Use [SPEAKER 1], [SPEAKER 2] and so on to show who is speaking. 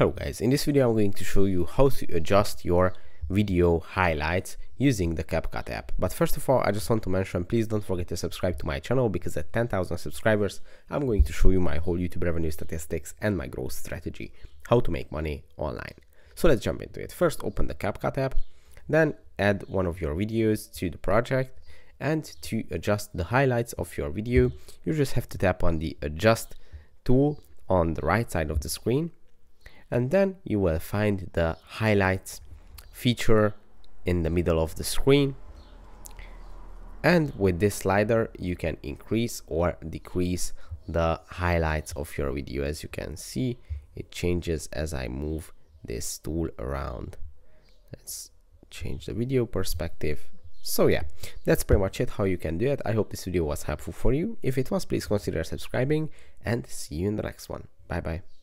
[SPEAKER 1] Hello guys, in this video I'm going to show you how to adjust your video highlights using the CapCut app. But first of all, I just want to mention, please don't forget to subscribe to my channel because at 10,000 subscribers, I'm going to show you my whole YouTube revenue statistics and my growth strategy, how to make money online. So let's jump into it. First, open the CapCut app, then add one of your videos to the project and to adjust the highlights of your video, you just have to tap on the adjust tool on the right side of the screen and then you will find the highlights feature in the middle of the screen. And with this slider you can increase or decrease the highlights of your video. As you can see it changes as I move this tool around. Let's change the video perspective. So yeah that's pretty much it how you can do it. I hope this video was helpful for you. If it was please consider subscribing and see you in the next one. Bye bye